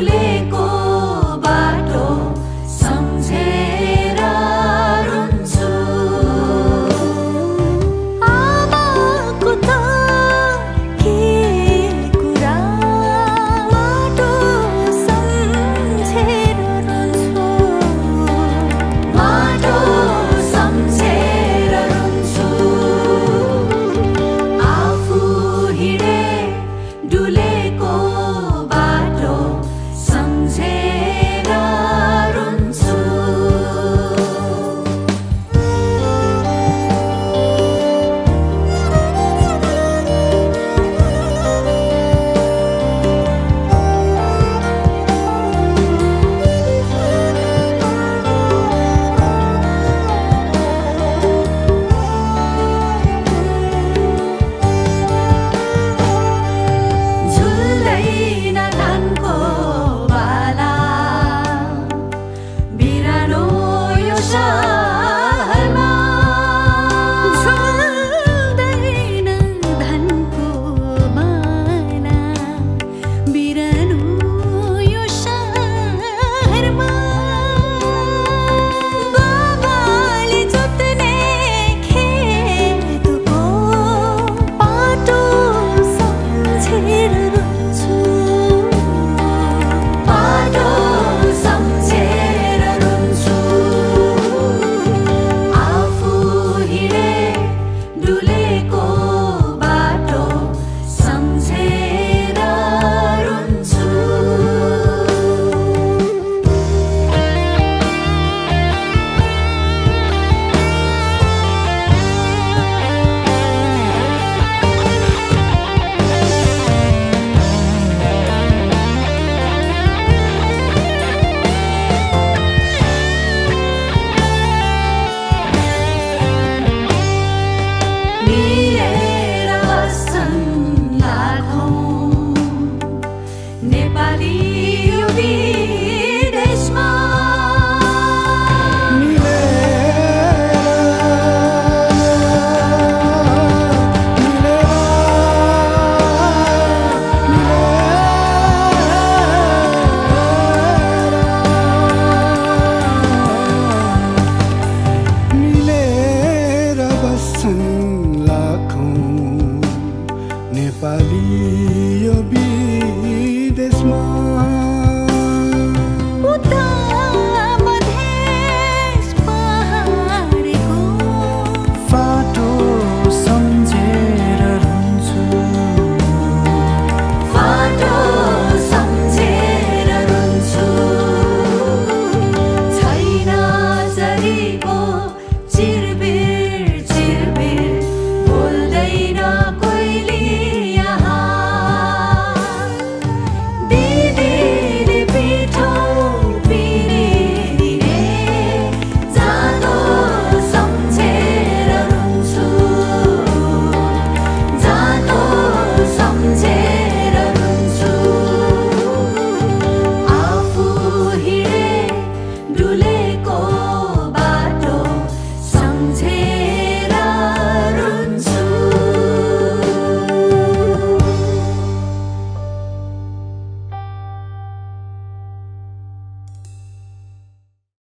Lê. छन् लाखौँ नेपाली